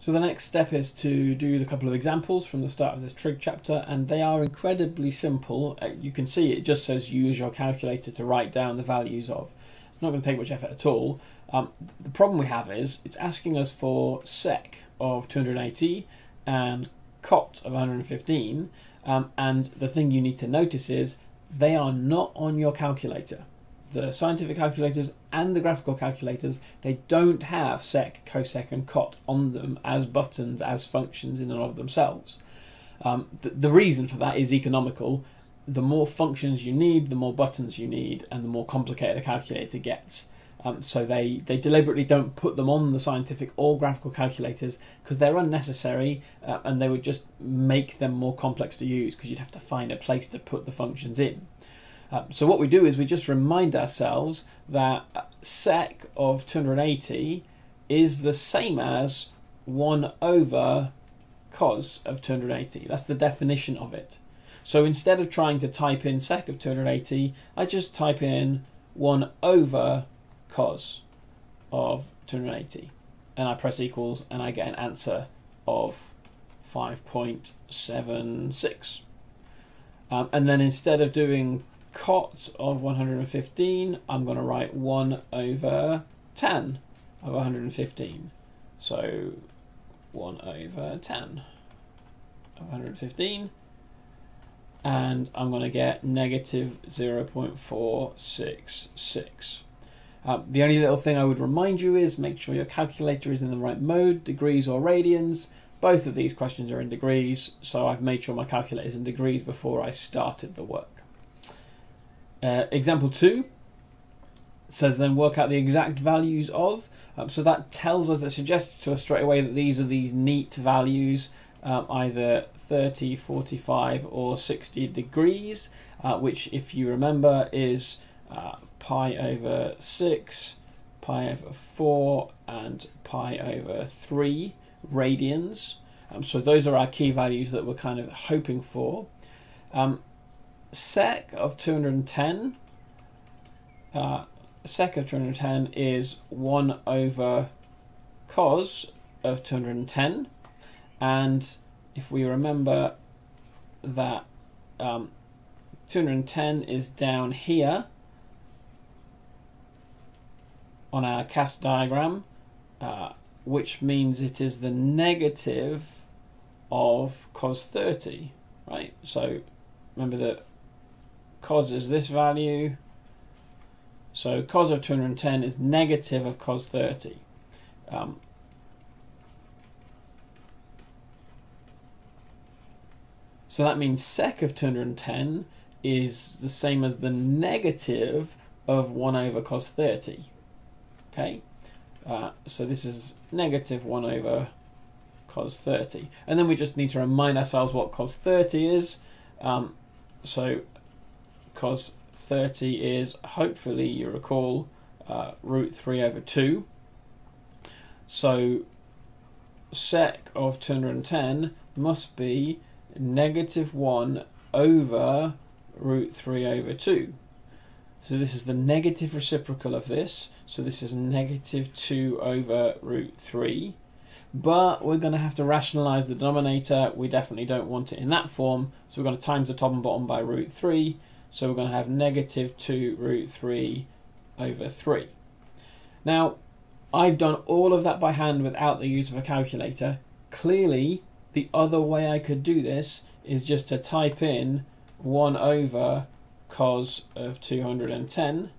So the next step is to do the couple of examples from the start of this trig chapter, and they are incredibly simple. Uh, you can see it just says use your calculator to write down the values of. It's not going to take much effort at all. Um, the problem we have is it's asking us for sec of 280 and cot of 115, um, and the thing you need to notice is they are not on your calculator the scientific calculators and the graphical calculators, they don't have sec, cosec, and cot on them as buttons, as functions in and of themselves. Um, the, the reason for that is economical. The more functions you need, the more buttons you need, and the more complicated the calculator gets. Um, so they, they deliberately don't put them on the scientific or graphical calculators because they're unnecessary uh, and they would just make them more complex to use because you'd have to find a place to put the functions in. Uh, so what we do is we just remind ourselves that sec of 280 is the same as 1 over cos of 280. That's the definition of it. So instead of trying to type in sec of 280, I just type in 1 over cos of 280 and I press equals and I get an answer of 5.76. Um, and then instead of doing cot of 115, I'm going to write 1 over tan of 115. So 1 over tan of 115. And I'm going to get negative 0.466. Um, the only little thing I would remind you is make sure your calculator is in the right mode, degrees or radians. Both of these questions are in degrees, so I've made sure my calculator is in degrees before I started the work. Uh, example two says then work out the exact values of. Um, so that tells us, it suggests to us straight away that these are these neat values, um, either 30, 45, or 60 degrees, uh, which, if you remember, is uh, pi over 6, pi over 4, and pi over 3 radians. Um, so those are our key values that we're kind of hoping for. Um, sec of 210 uh, sec of 210 is 1 over cos of 210 and if we remember that um, 210 is down here on our cast diagram uh, which means it is the negative of cos 30 right? So remember that cos is this value. So cos of 210 is negative of cos 30. Um, so that means sec of 210 is the same as the negative of 1 over cos 30. Okay, uh, so this is negative 1 over cos 30. And then we just need to remind ourselves what cos 30 is. Um, so cos 30 is, hopefully you recall, uh, root 3 over 2. So sec of 210 must be negative 1 over root 3 over 2. So this is the negative reciprocal of this. So this is negative 2 over root 3. But we're going to have to rationalize the denominator. We definitely don't want it in that form. So we're going to times the top and bottom by root 3. So we're going to have negative 2 root 3 over 3. Now, I've done all of that by hand without the use of a calculator. Clearly, the other way I could do this is just to type in 1 over cos of 210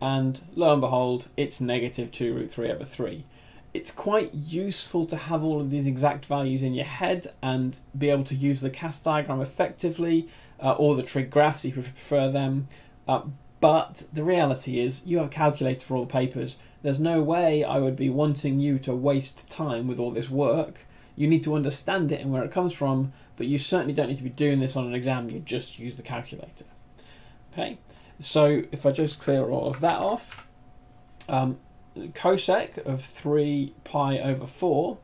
and lo and behold it's negative 2 root 3 over 3 it's quite useful to have all of these exact values in your head and be able to use the cast diagram effectively uh, or the trig graphs if you prefer them. Uh, but the reality is, you have a calculator for all the papers. There's no way I would be wanting you to waste time with all this work. You need to understand it and where it comes from, but you certainly don't need to be doing this on an exam. You just use the calculator. Okay, so if I just clear all of that off, um, cosec of 3 pi over 4.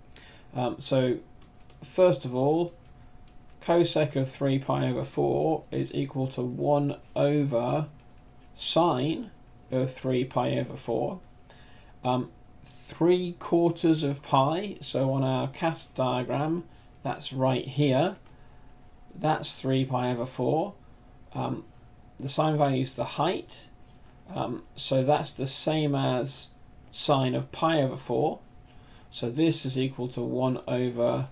Um, so first of all, cosec of 3 pi over 4 is equal to 1 over sine of 3 pi over 4. Um, 3 quarters of pi. So on our cast diagram, that's right here. That's 3 pi over 4. Um, the sine value is the height. Um, so that's the same as sine of pi over 4. So this is equal to 1 over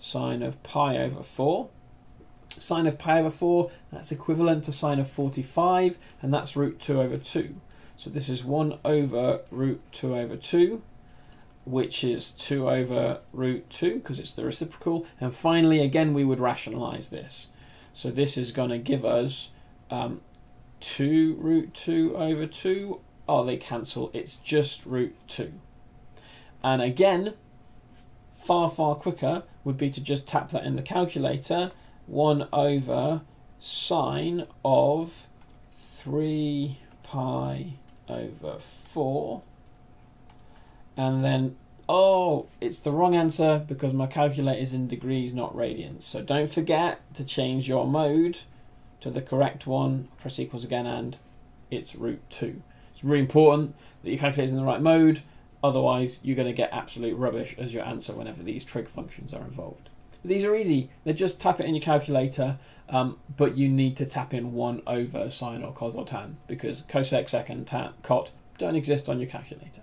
sine of pi over 4. Sine of pi over 4, that's equivalent to sine of 45, and that's root 2 over 2. So this is 1 over root 2 over 2, which is 2 over root 2, because it's the reciprocal. And finally, again, we would rationalize this. So this is going to give us um, 2 root 2 over 2. Oh, they cancel. It's just root 2. And again, far, far quicker would be to just tap that in the calculator. 1 over sine of 3 pi over 4. And then, oh, it's the wrong answer because my calculator is in degrees, not radians. So don't forget to change your mode to the correct one. Press equals again, and it's root 2. It's really important that your calculator is in the right mode. Otherwise, you're going to get absolute rubbish as your answer whenever these trig functions are involved. These are easy. They just tap it in your calculator, um, but you need to tap in 1 over sine or cos or tan because cosec, sec, and tan, cot don't exist on your calculator.